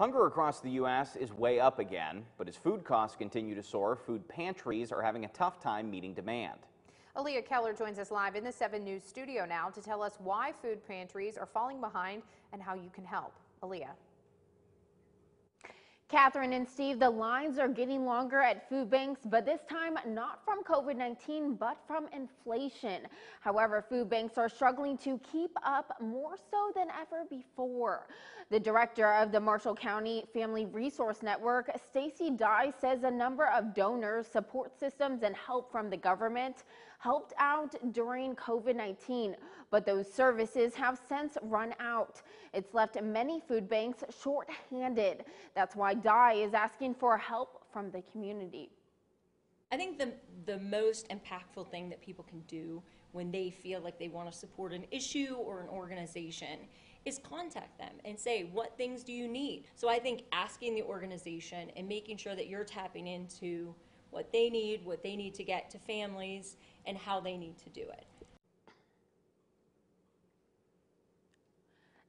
Hunger across the U.S. is way up again, but as food costs continue to soar, food pantries are having a tough time meeting demand. Aaliyah Keller joins us live in the 7 News studio now to tell us why food pantries are falling behind and how you can help. Aaliyah. Catherine and Steve, the lines are getting longer at food banks, but this time not from COVID-19, but from inflation. However, food banks are struggling to keep up more so than ever before. The director of the Marshall County Family Resource Network, Stacy Dye, says a number of donors, support systems, and help from the government helped out during COVID-19, but those services have since run out. It's left many food banks short-handed. That's why Dye is asking for help from the community. I think the, the most impactful thing that people can do when they feel like they want to support an issue or an organization is contact them and say, what things do you need? So I think asking the organization and making sure that you're tapping into what they need, what they need to get to families, and how they need to do it.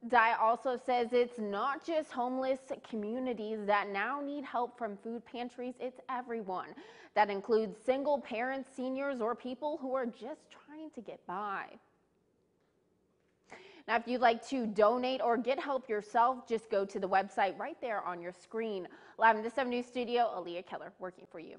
Dye also says it's not just homeless communities that now need help from food pantries, it's everyone. That includes single parents, seniors, or people who are just trying to get by. Now, if you'd like to donate or get help yourself, just go to the website right there on your screen. Live in the 7 News studio, Aaliyah Keller working for you.